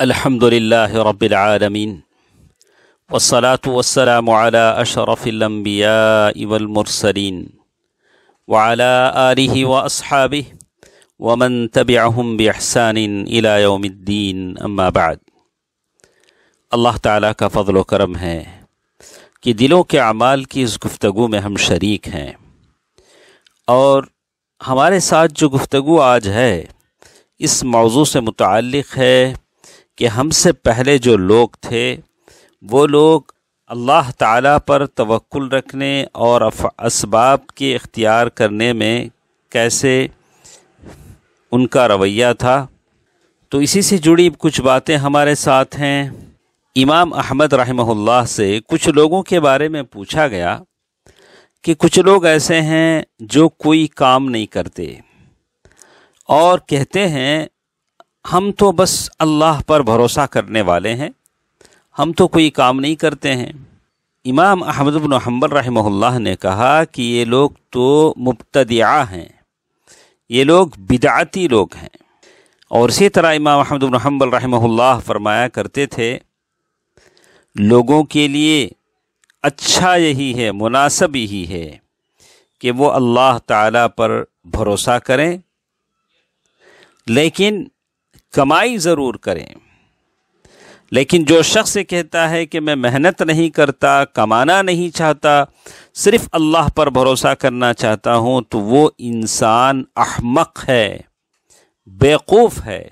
الحمد لله رب العالمين والصلاة والسلام على أشرف الأنبياء والمرسلين وعلى آله وأصحابه ومن تبعهم بإحسان إلى يوم الدين. أما بعد، اللہ تعالیٰ کا فضل و کرم ہے کہ دلوں کے اعمال کی اس گفتگو میں ہم شریک ہیں اور ہمارے ساتھ جو گفتگو آج ہے، اس موضوع سے متعلق ہے کہ ہم سے پہلے جو لوگ تھے، وہ لوگ اللہ تعالیٰ پر توکل رکھنے اور اسباب کے اختیار کرنے میں کیسے ان کا رویہ تھا۔ تو اسی سے جڑی کچھ باتیں ہمارے ساتھ ہیں۔ امام احمد رحمہ اللہ سے کچھ لوگوں کے بارے میں پوچھا گیا کہ کچھ لوگ ایسے ہیں جو کوئی کام نہیں کرتے اور کہتے ہیں ہم تو بس اللہ پر بھروسہ کرنے والے ہیں، ہم تو کوئی کام نہیں کرتے ہیں۔ امام احمد بن حنبل رحمہ اللہ نے کہا کہ یہ لوگ تو مبتدعہ ہیں، یہ لوگ بدعتی لوگ ہیں۔ اور اسی طرح امام احمد بن حنبل رحمہ اللہ فرمایا کرتے تھے، لوگوں کے لیے اچھا یہی ہے، مناسب یہی ہے کہ وہ اللہ تعالیٰ پر بھروسہ کریں۔ لیکن کمائی ضرور کریں۔ لیکن جو شخص کہتا ہے کہ میں محنت نہیں کرتا، کمانا نہیں چاہتا، صرف اللہ پر بھروسہ کرنا چاہتا ہوں، تو وہ انسان احمق ہے، بیوقوف ہے۔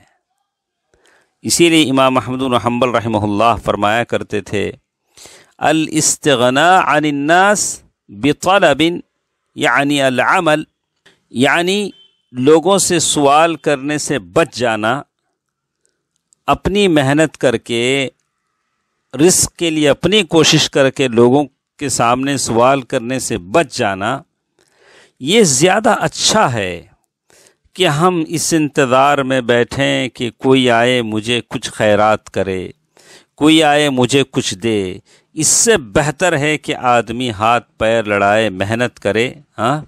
اسی لیے امام محمد الحمبل رحمہ اللہ فرمایا کرتے تھے الاستغنا عن الناس بطلب یعنی العمل یعنی لوگوں سے سوال کرنے سے بچ جانا۔ اپنی محنت کر کے، رزق کے لیے اپنی کوشش کر کے لوگوں کے سامنے سوال کرنے سے بچ جانا، یہ زیادہ اچھا ہے کہ ہم اس انتظار میں بیٹھیں کہ کوئی آئے مجھے کچھ خیرات کرے، کوئی آئے مجھے کچھ دے۔ اس سے بہتر ہے کہ آدمی ہاتھ پیر لڑائے، محنت کرے ہاں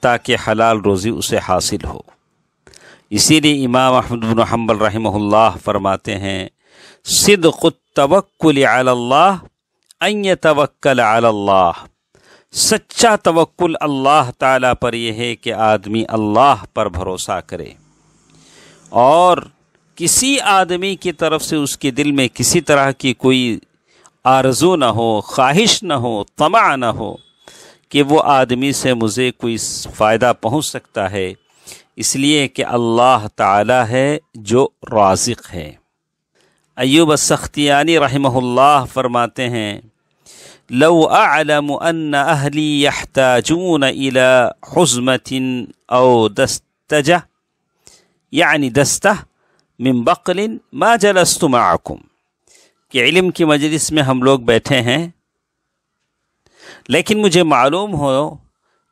تاکہ حلال روزی اسے حاصل ہو۔ اسی لیے امام احمد بن حنبل رحمہ اللہ فرماتے ہیں، صدق التوکل علی اللہ، ان یتوکل علی اللہ۔ سچا توکل اللہ تعالیٰ پر یہ ہے کہ آدمی اللہ پر بھروسہ کرے۔ اور کسی آدمی کی طرف سے اس کے دل میں کسی طرح کی کوئی آرزو نہ ہو، خواہش نہ ہو، طمع نہ ہو کہ وہ آدمی سے مجھے کوئی فائدہ پہنچ سکتا ہے۔ اس لیے کہ اللہ تعالیٰ ہے جو رازق ہے۔ ایوب سختیانی رحمہ اللہ فرماتے ہیں، لو اعلم ان اهلي يحتاجون الى حزمه او دستجه يعني یعنی دسته من بقل ما جلست معكم کہ علم کی مجلس میں ہم لوگ بیٹھے ہیں، لیکن مجھے معلوم ہو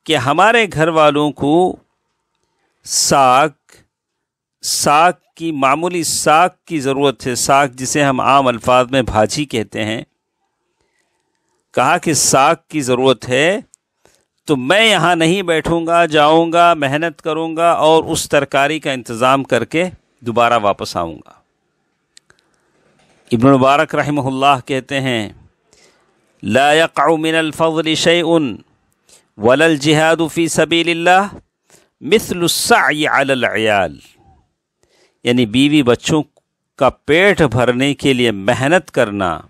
کہ ہمارے گھر والوں کو ساگ ساگ کی معمولی ساگ کی ضرورت ہے۔ ساگ جسے ہم عام الفاظ میں بھاجی کہتے ہیں۔ کہا کہ ساگ کی ضرورت ہے تو میں یہاں نہیں بیٹھوں گا، جاؤں گا، محنت کروں گا اور اس ترکاری کا انتظام کر کے دوبارہ واپس آؤں گا۔ ابن مبارک رحمہ اللہ کہتے ہیں، لا يقع من الفضل شيء ولا الجهاد في سبيل الله مثل السعي على العيال یعنی بیوی بچوں کا پیٹ بھرنے کے لیے محنت کرنا،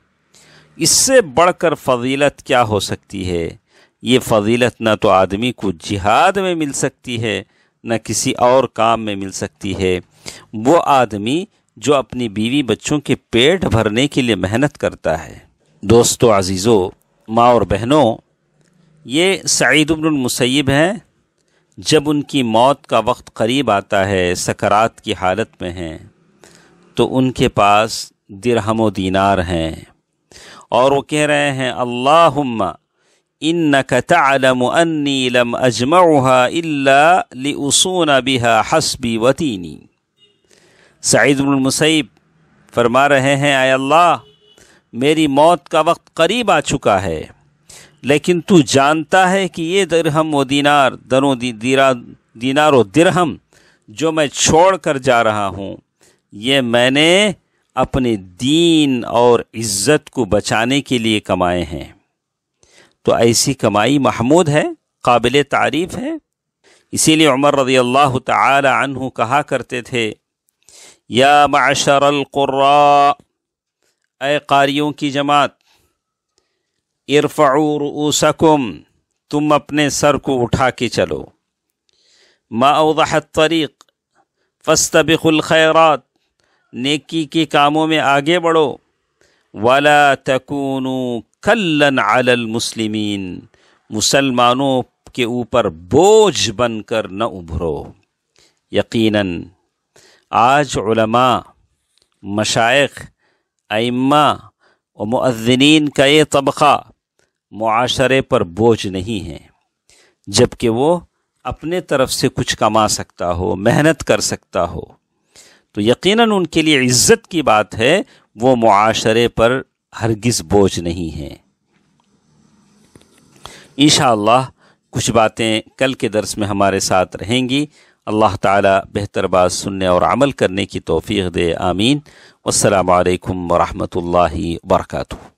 اس سے بڑھ کر فضیلت کیا ہو سکتی ہے؟ یہ فضیلت نہ تو آدمی کو جہاد میں مل سکتی ہے، نہ کسی اور کام میں مل سکتی ہے۔ وہ آدمی جو اپنی بیوی بچوں کے پیٹ بھرنے کے لیے محنت کرتا ہے۔ دوستو، عزیزو، ماں اور بہنوں، یہ سعید بن المسیب ہیں۔ جب ان کی موت کا وقت قریب آتا ہے، سکرات کی حالت میں ہیں، تو ان کے پاس درہم و دینار ہیں۔ اور وہ کہہ رہے ہیں اللہ انك تعلم انی لم اجمعها الا لاصون بها حسبی وتینی سعید بن المسیب فرما رہے ہیں، اے اللہ، میری موت کا وقت قریب آ چکا ہے۔ لیکن تو جانتا ہے کہ یہ درہم و دینار دنوں دینار و درہم جو میں چھوڑ کر جا رہا ہوں، یہ میں نے اپنے دین اور عزت کو بچانے کے لیے کمائے ہیں۔ تو ایسی کمائی محمود ہے، قابل تعریف ہے۔ اسی لیے عمر رضی اللہ تعالی عنہ کہا کرتے تھے، یا معشر القراء، اے قاریوں کی جماعت ارفعوا رؤوسکم، تم اپنے سر کو اٹھا کے چلو۔ ما اوضح الطریق، فاستبقوا الخیرات، نیکی کے کاموں میں آگے بڑھو۔ ولا تکونوا کلن علی المسلمین، مسلمانوں کے اوپر بوجھ بن کر نہ ابھرو۔ یقیناً آج علماء مشائق ائمہ و معذنین کا یہ طبقہ معاشرے پر بوجھ نہیں ہے جبکہ وہ اپنے طرف سے کچھ کما سکتا ہو، محنت کر سکتا ہو۔ تو یقیناً ان کے لیے عزت کی بات ہے، وہ معاشرے پر ہرگز بوجھ نہیں ہے۔ انشاءاللہ کچھ باتیں کل کے درس میں ہمارے ساتھ رہیں گی۔ اللہ تعالی بہتر بات سننے اور عمل کرنے کی توفیق دے، آمین۔ والسلام علیکم ورحمۃ اللہ وبرکاتہ۔